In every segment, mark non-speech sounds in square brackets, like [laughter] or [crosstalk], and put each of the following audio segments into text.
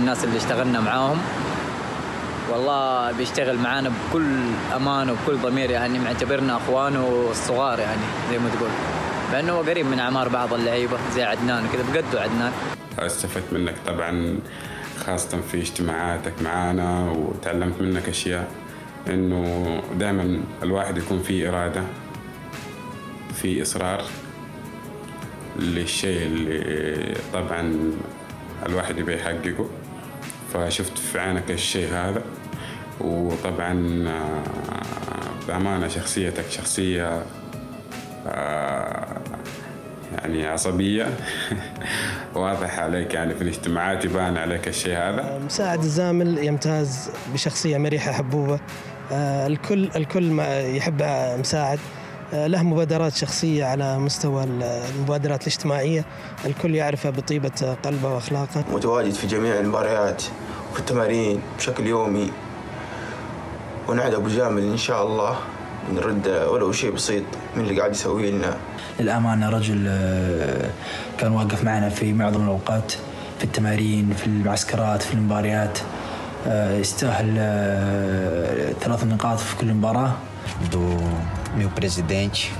الناس اللي اشتغلنا معاهم. والله بيشتغل معانا بكل أمان وبكل ضمير يعني معتبرنا اخوانه الصغار يعني زي ما تقول. لأنه هو قريب من أعمار بعض اللعيبة زي عدنان كذا بقدوا عدنان. استفدت منك طبعا خاصة في اجتماعاتك معانا وتعلمت منك أشياء. إنه دائما الواحد يكون فيه إرادة في إصرار للشيء اللي طبعا الواحد يبي يحققه. فشفت في عينك الشيء هذا. وطبعا آه، بأمانة شخصيتك شخصية آه، يعني عصبية. [laughs] واضح عليك يعني في الاجتماعات يبان عليك الشيء هذا. مساعد الزامل يمتاز بشخصية مريحة حبوبة. آه، الكل الكل ما يحب مساعد. آه، له مبادرات شخصية على مستوى المبادرات الاجتماعية. الكل يعرفه بطيبة قلبه وأخلاقه. متواجد في جميع المباريات وفي التمارين بشكل يومي. ونعد أبو جامل إن شاء الله نرد ولو شيء بسيط من اللي قاعد يسويه لنا. للأمانة رجل آه، كان واقف معنا في معظم الأوقات في التمارين في المعسكرات في المباريات. آه، يستاهل آه، ثلاث نقاط في كل مباراة. Meu presidente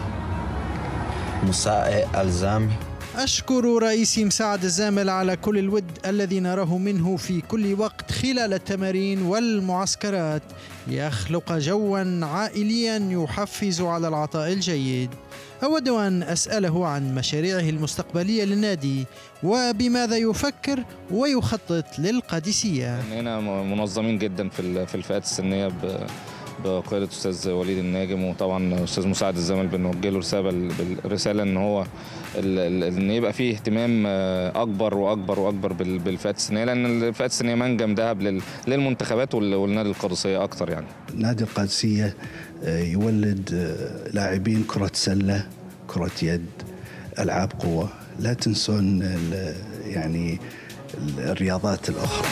Musa Alzami. أشكر رئيسي مساعد الزامل على كل الود الذي نراه منه في كل وقت خلال التمارين والمعسكرات. يخلق جوا عائليا يحفز على العطاء الجيد. أود أن أسأله عن مشاريعه المستقبلية للنادي وبماذا يفكر ويخطط للقادسية. هنا منظمين جدا في في الفئات السنية بقيادة أستاذ وليد الناجم وطبعا أستاذ مساعد الزمل بنوجه له رسالة رسالة إن هو إن يبقى فيه اهتمام أكبر وأكبر وأكبر بالفئات السنية لأن الفئات السنية منجم ذهب للمنتخبات والنادي القادسية أكتر يعني. نادي القادسية يولد لاعبين كرة سلة كرة يد ألعاب قوة لا تنسون يعني الرياضات الأخرى